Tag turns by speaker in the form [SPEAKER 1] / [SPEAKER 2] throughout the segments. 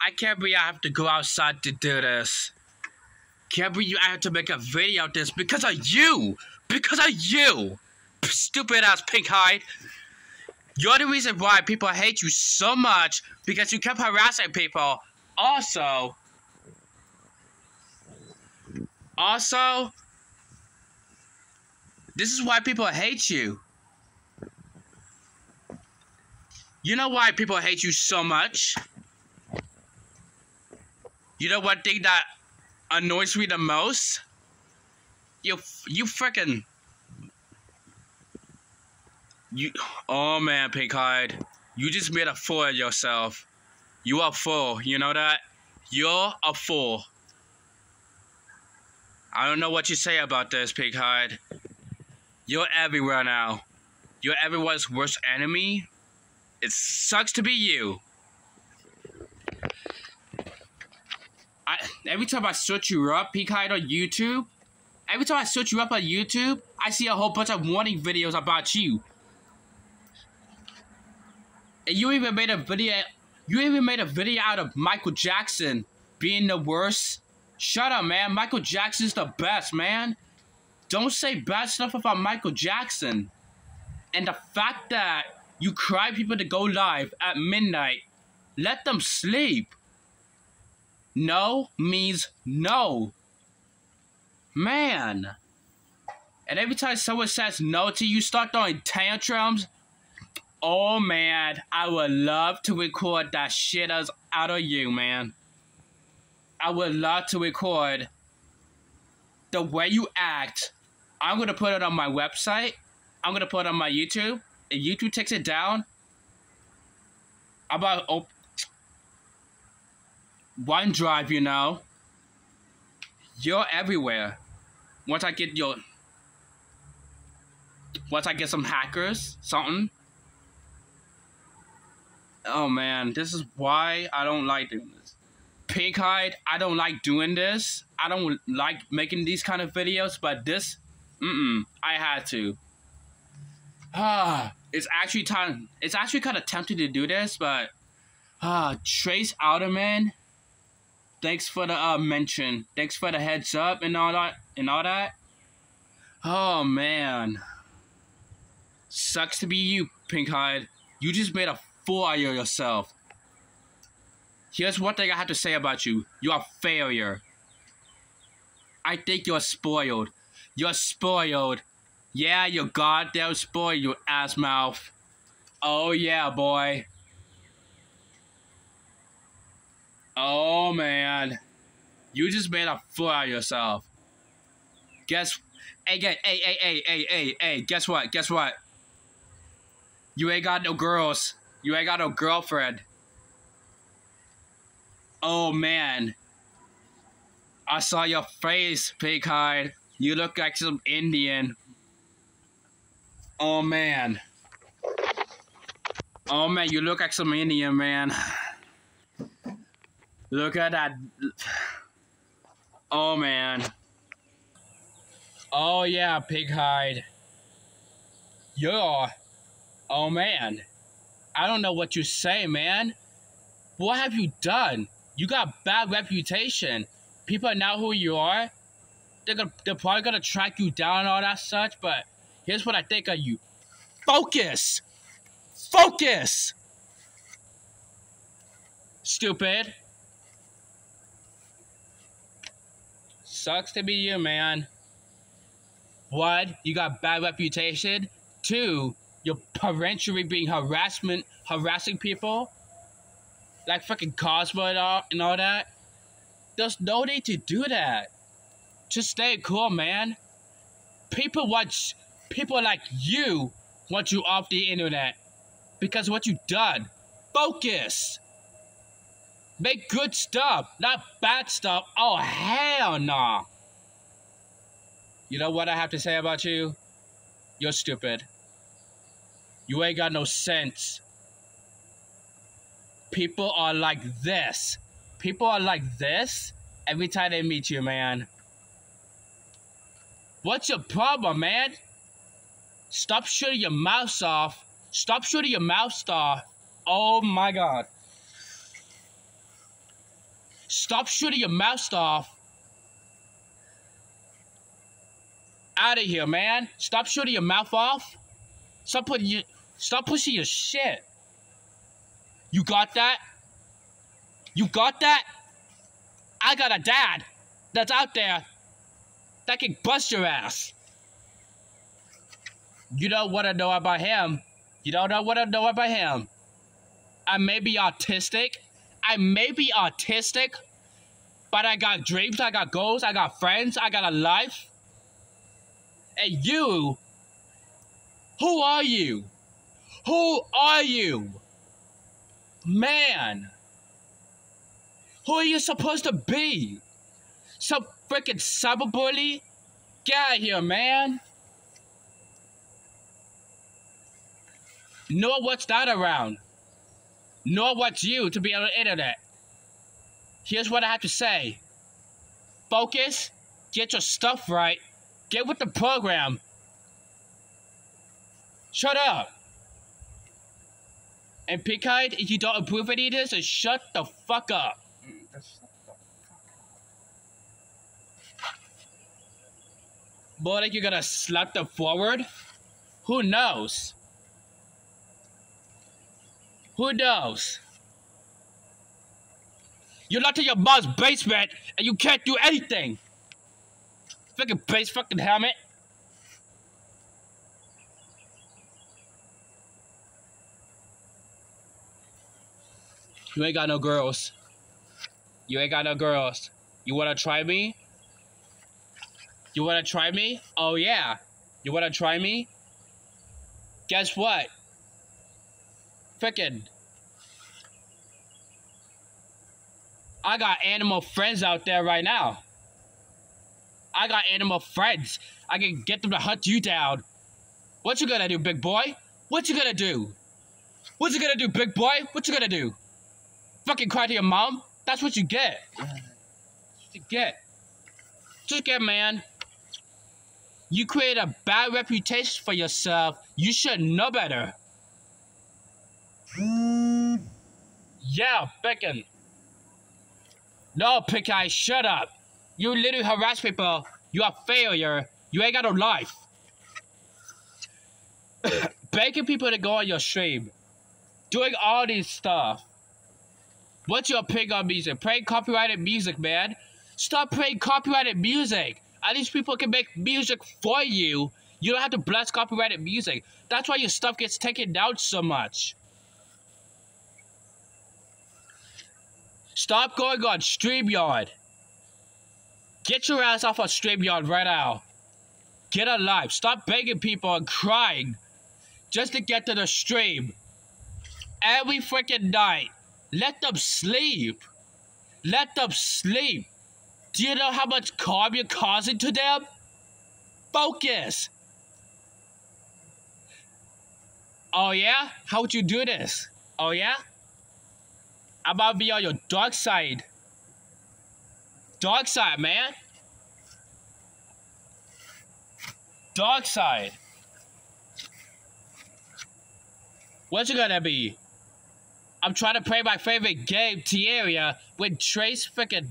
[SPEAKER 1] I can't believe I have to go outside to do this. Can't believe I have to make a video of this because of you! Because of you! Stupid ass pink hide! You're the reason why people hate you so much because you kept harassing people. Also, also, this is why people hate you. You know why people hate you so much? You know what thing that annoys me the most? You, you freaking. You, oh man, Pink Hide. You just made a fool of yourself. You are full, you know that? You're a fool. I don't know what you say about this, Pink Hide. You're everywhere now. You're everyone's worst enemy. It sucks to be you. I, every time I search you up, Hide on YouTube, every time I search you up on YouTube, I see a whole bunch of warning videos about you. And you even made a video, you even made a video out of Michael Jackson being the worst. Shut up, man. Michael Jackson's the best, man. Don't say bad stuff about Michael Jackson. And the fact that you cry people to go live at midnight, let them sleep. No means no. Man. And every time someone says no to you, start throwing tantrums. Oh man, I would love to record that shit out of you, man. I would love to record the way you act. I'm gonna put it on my website. I'm gonna put it on my YouTube. If YouTube takes it down, I'm about OneDrive, you know. You're everywhere. Once I get your once I get some hackers, something. Oh man, this is why I don't like doing this. Pink Hide, I don't like doing this. I don't like making these kind of videos, but this, mm-mm, I had to. Ah, it's actually time. It's actually kind of tempting to do this, but ah, Trace Outerman thanks for the uh, mention. Thanks for the heads up and all that and all that. Oh man. Sucks to be you, Pinkhide. You just made a fool out of yourself. Here's one thing I have to say about you. You're a failure. I think you're spoiled. You're spoiled. Yeah, you're goddamn spoiled, you ass mouth. Oh yeah, boy. Oh man, you just made a fool out of yourself. Guess, hey, hey, hey, hey, hey, hey, hey, guess what? Guess what? You ain't got no girls. You ain't got no girlfriend. Oh man, I saw your face, pig hide. You look like some Indian. Oh man. Oh man, you look like some Indian man. Look at that. Oh, man. Oh, yeah, pig hide. Yeah. Oh, man. I don't know what you say, man. What have you done? You got bad reputation. People know who you are. They're, gonna, they're probably gonna track you down and all that such, but here's what I think of you. Focus! Focus! Stupid. Sucks to be you, man. One, you got bad reputation. Two, you're parental being harassment, harassing people. Like fucking Cosmo and all, and all that. There's no need to do that. Just stay cool, man. People want, people like you want you off the internet. Because what you done. Focus. Make good stuff, not bad stuff. Oh, hell. Nah. You know what I have to say about you? You're stupid. You ain't got no sense. People are like this. People are like this every time they meet you, man. What's your problem, man? Stop shooting your mouth off. Stop shooting your mouth off. Oh my god. Stop shooting your mouth off. Out of here, man. Stop shooting your mouth off. Stop putting your, stop pushing your shit. You got that? You got that? I got a dad that's out there that can bust your ass. You don't want to know about him. You don't know what I know about him. I may be autistic. I may be autistic, but I got dreams, I got goals, I got friends, I got a life. And you, who are you? Who are you? Man, who are you supposed to be? Some freaking cyberbully? Get out here, man. Nor what's that around. Nor what's you to be on the internet. Here's what I have to say. Focus, get your stuff right, get with the program. Shut up. And Pickhide, if you don't approve any of this, then shut the fuck up. More like you're gonna slap them forward? Who knows? Who knows? You're locked in your mom's basement and you can't do anything. Fucking base fucking helmet. You ain't got no girls. You ain't got no girls. You wanna try me? You wanna try me? Oh yeah. You wanna try me? Guess what? Frickin' I got animal friends out there right now. I got animal friends. I can get them to hunt you down. What you gonna do, big boy? What you gonna do? What you gonna do, big boy? What you gonna do? Fucking cry to your mom? That's what you get. What you get. Just get, man. You create a bad reputation for yourself. You should know better. Yeah, Beacon. No, Pick Eye, shut up. You literally harass people. You are failure. You ain't got no life. Begging people to go on your stream. Doing all these stuff. What's your pick on music? Playing copyrighted music, man. Stop playing copyrighted music. At least people can make music for you. You don't have to bless copyrighted music. That's why your stuff gets taken down so much. Stop going on StreamYard. Get your ass off of StreamYard right now. Get alive. Stop begging people and crying just to get to the stream. Every freaking night. Let them sleep. Let them sleep. Do you know how much harm you're causing to them? Focus. Oh yeah? How would you do this? Oh yeah? I'm about to be on your dark side. Dark side, man. Dark side. What's it gonna be? I'm trying to play my favorite game, Terraria, when Trace freaking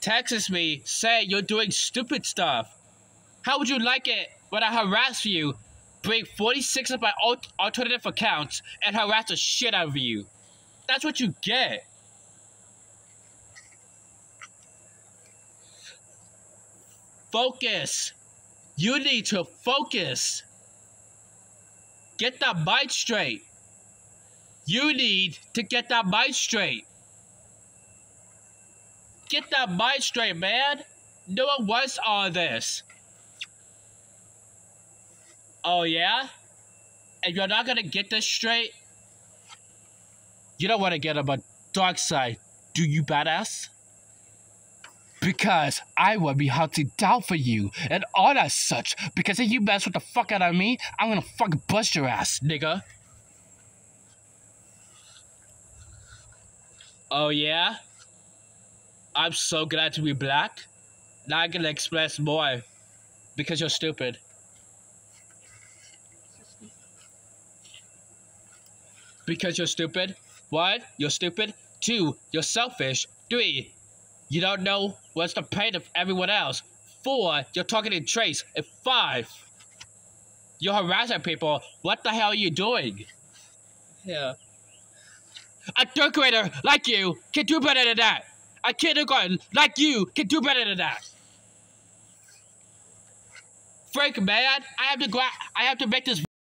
[SPEAKER 1] texts me saying you're doing stupid stuff. How would you like it when I harass you, bring 46 of my alternative accounts, and harass the shit out of you? That's what you get. Focus. You need to focus. Get that mind straight. You need to get that mind straight. Get that mind straight, man. No one wants all this. Oh, yeah? And you're not gonna get this straight? You don't want to get on my dark side, do you, badass? Because I will be hunting down for you and all that such. Because if you mess with the fuck out of me, I'm gonna fucking bust your ass, nigga. Oh yeah? I'm so glad to be black. Now I can express more. Because you're stupid. Because you're stupid? One, you're stupid. Two, you're selfish. Three, you don't know what's the pain of everyone else. Four, you're talking in trace. And five, you're harassing people. What the hell are you doing? Yeah. A third grader like you can do better than that. A kindergarten like you can do better than that. Frank, man, I have to go. I have to make this.